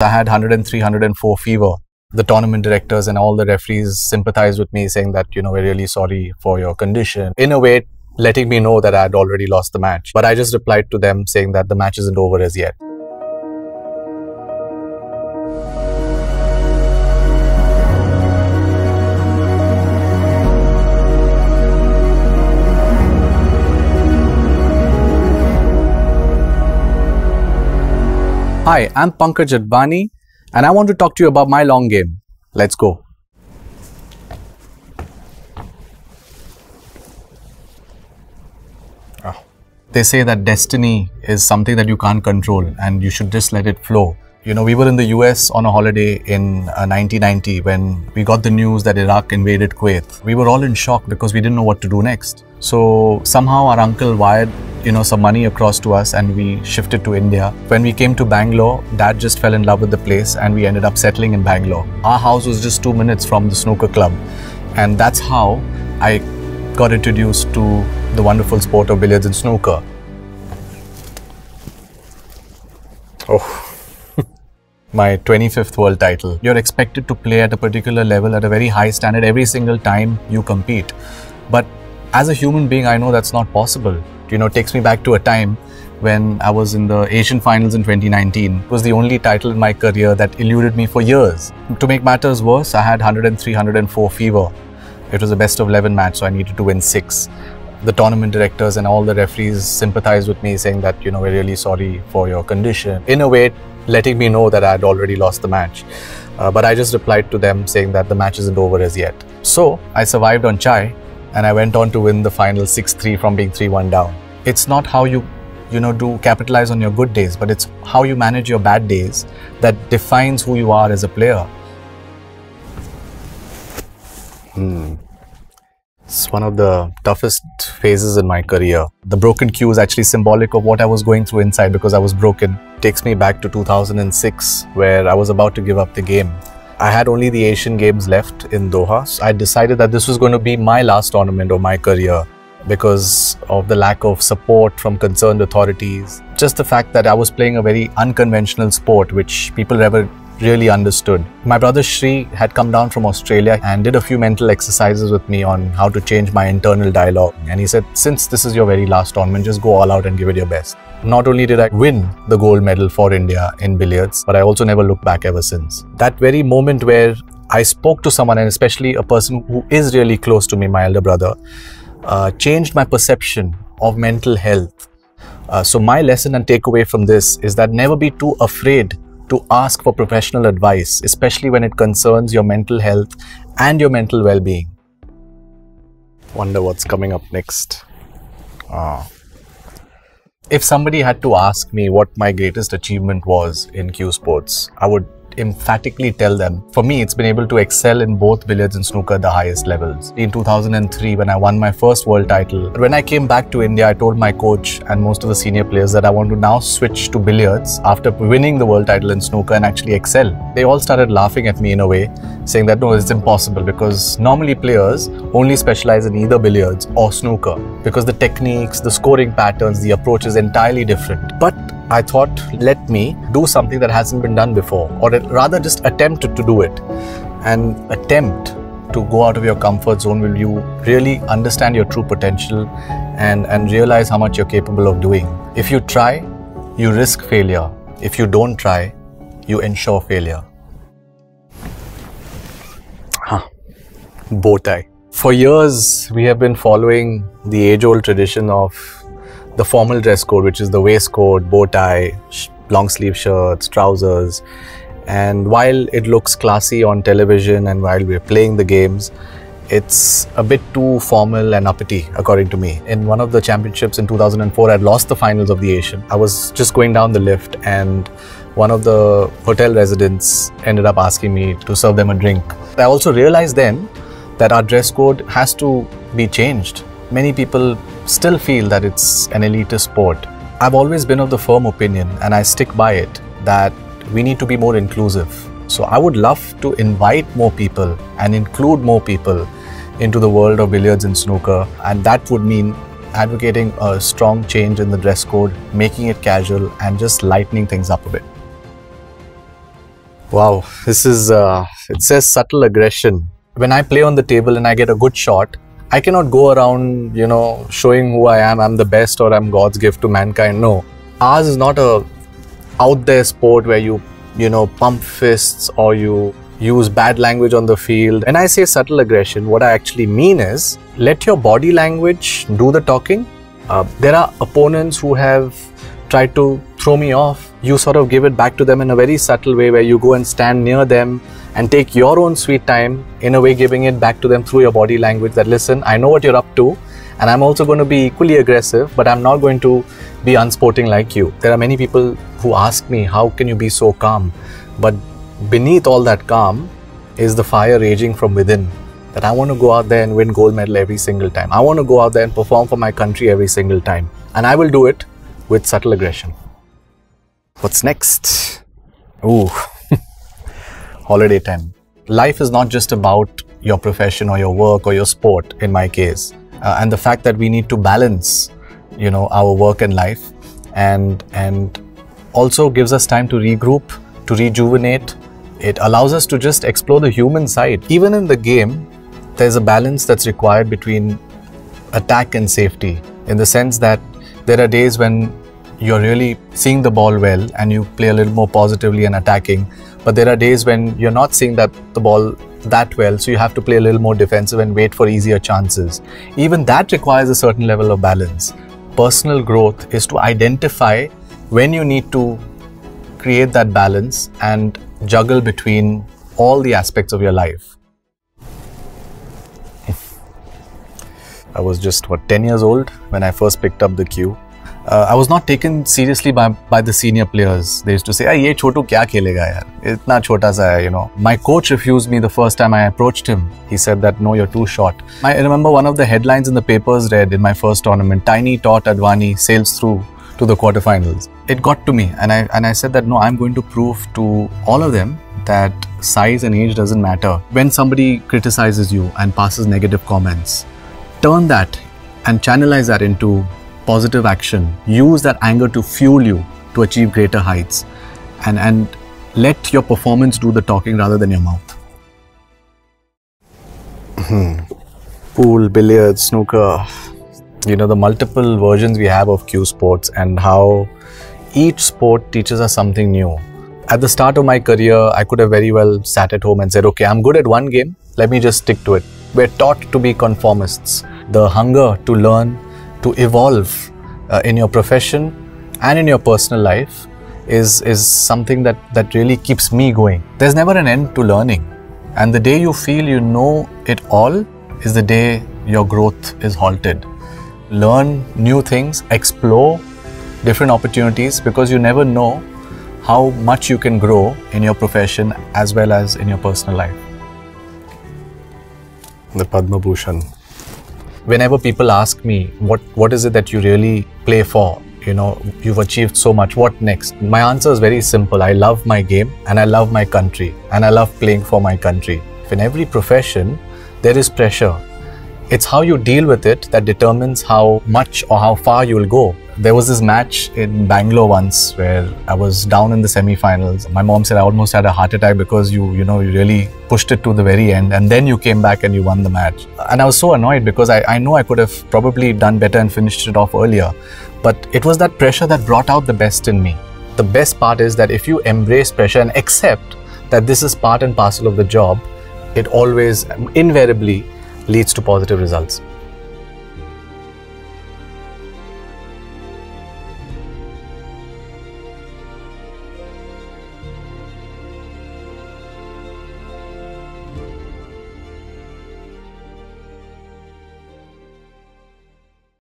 I had 103, 104 fever. The tournament directors and all the referees sympathized with me, saying that, you know, we're really sorry for your condition. In a way, letting me know that I had already lost the match. But I just replied to them saying that the match isn't over as yet. Hi, I'm Pankaj Advani and I want to talk to you about my long game. Let's go. Oh. They say that destiny is something that you can't control and you should just let it flow. You know, we were in the US on a holiday in uh, 1990 when we got the news that Iraq invaded Kuwait. We were all in shock because we didn't know what to do next. So somehow our uncle wired, you know, some money across to us and we shifted to India. When we came to Bangalore, dad just fell in love with the place and we ended up settling in Bangalore. Our house was just two minutes from the snooker club. And that's how I got introduced to the wonderful sport of billiards and snooker. Oh my 25th world title. You're expected to play at a particular level at a very high standard every single time you compete. But as a human being, I know that's not possible. You know, takes me back to a time when I was in the Asian finals in 2019. It was the only title in my career that eluded me for years. To make matters worse, I had 103, 104 fever. It was a best of 11 match, so I needed to win six. The tournament directors and all the referees sympathized with me, saying that, you know, we're really sorry for your condition. In a way, letting me know that I had already lost the match. Uh, but I just replied to them saying that the match isn't over as yet. So I survived on chai and I went on to win the final 6-3 from being 3-1 down. It's not how you you know do capitalize on your good days, but it's how you manage your bad days that defines who you are as a player. Hmm. It's one of the toughest phases in my career. The broken cue is actually symbolic of what I was going through inside because I was broken. It takes me back to 2006 where I was about to give up the game. I had only the Asian Games left in Doha. So I decided that this was going to be my last tournament of my career because of the lack of support from concerned authorities. Just the fact that I was playing a very unconventional sport which people never really understood. My brother Shri had come down from Australia and did a few mental exercises with me on how to change my internal dialogue. And he said, since this is your very last tournament, just go all out and give it your best. Not only did I win the gold medal for India in billiards, but I also never looked back ever since. That very moment where I spoke to someone, and especially a person who is really close to me, my elder brother, uh, changed my perception of mental health. Uh, so, my lesson and takeaway from this is that never be too afraid to ask for professional advice, especially when it concerns your mental health and your mental well being. Wonder what's coming up next. Ah. If somebody had to ask me what my greatest achievement was in cue sports, I would emphatically tell them. For me, it's been able to excel in both billiards and snooker at the highest levels. In 2003, when I won my first world title, when I came back to India, I told my coach and most of the senior players that I want to now switch to billiards after winning the world title in snooker and actually excel. They all started laughing at me in a way, saying that no, it's impossible because normally players only specialize in either billiards or snooker because the techniques, the scoring patterns, the approach is entirely different. But I thought, let me do something that hasn't been done before, or rather just attempt to do it. And attempt to go out of your comfort zone will you really understand your true potential and, and realize how much you're capable of doing. If you try, you risk failure. If you don't try, you ensure failure. Huh. Bow tie. For years, we have been following the age old tradition of the formal dress code, which is the waistcoat, bow tie, long sleeve shirts, trousers. And while it looks classy on television and while we're playing the games, it's a bit too formal and uppity, according to me. In one of the championships in 2004, I'd lost the finals of the Asian. I was just going down the lift and one of the hotel residents ended up asking me to serve them a drink. I also realized then that our dress code has to be changed. Many people still feel that it's an elitist sport. I've always been of the firm opinion, and I stick by it, that we need to be more inclusive. So I would love to invite more people and include more people into the world of billiards and snooker, and that would mean advocating a strong change in the dress code, making it casual, and just lightening things up a bit. Wow, this is, uh, it says subtle aggression. When I play on the table and I get a good shot, I cannot go around, you know, showing who I am, I'm the best or I'm God's gift to mankind. No. Ours is not a out there sport where you, you know, pump fists or you use bad language on the field. When I say subtle aggression, what I actually mean is let your body language do the talking. Uh, there are opponents who have tried to throw me off. You sort of give it back to them in a very subtle way where you go and stand near them and take your own sweet time, in a way, giving it back to them through your body language that listen, I know what you're up to, and I'm also going to be equally aggressive, but I'm not going to be unsporting like you. There are many people who ask me, How can you be so calm? But beneath all that calm is the fire raging from within. That I want to go out there and win gold medal every single time. I want to go out there and perform for my country every single time. And I will do it with subtle aggression. What's next? Ooh, holiday time. Life is not just about your profession or your work or your sport, in my case. Uh, and the fact that we need to balance, you know, our work and life and, and also gives us time to regroup, to rejuvenate, it allows us to just explore the human side. Even in the game, there's a balance that's required between attack and safety in the sense that there are days when you're really seeing the ball well and you play a little more positively and attacking. But there are days when you're not seeing that the ball that well, so you have to play a little more defensive and wait for easier chances. Even that requires a certain level of balance. Personal growth is to identify when you need to create that balance and juggle between all the aspects of your life. I was just, what, 10 years old when I first picked up the cue uh, I was not taken seriously by, by the senior players. They used to say, "Ah, ye choto kya khelega yaar? Itna chota sa hai, you know. My coach refused me the first time I approached him. He said that, no, you're too short. I remember one of the headlines in the papers read in my first tournament, Tiny Tot Advani sails through to the quarterfinals. It got to me and I, and I said that, no, I'm going to prove to all of them that size and age doesn't matter. When somebody criticizes you and passes negative comments, turn that and channelize that into positive action. Use that anger to fuel you to achieve greater heights, and and let your performance do the talking rather than your mouth. Hmm. Pool, billiards, snooker, you know the multiple versions we have of cue sports and how each sport teaches us something new. At the start of my career i could have very well sat at home and said okay i'm good at one game. Let me just stick to it. We're taught to be conformists. The hunger to learn to evolve uh, in your profession and in your personal life is is something that that really keeps me going there's never an end to learning and the day you feel you know it all is the day your growth is halted learn new things, explore different opportunities because you never know how much you can grow in your profession as well as in your personal life. The Padma Bhushan. Whenever people ask me, what, what is it that you really play for? You know, you've achieved so much, what next? My answer is very simple. I love my game and I love my country and I love playing for my country. In every profession, there is pressure it's how you deal with it that determines how much or how far you'll go. There was this match in Bangalore once where I was down in the semi-finals. My mom said I almost had a heart attack because you, you know, you really pushed it to the very end and then you came back and you won the match. And I was so annoyed because I, I know I could have probably done better and finished it off earlier. But it was that pressure that brought out the best in me. The best part is that if you embrace pressure and accept that this is part and parcel of the job, it always, um, invariably, leads to positive results.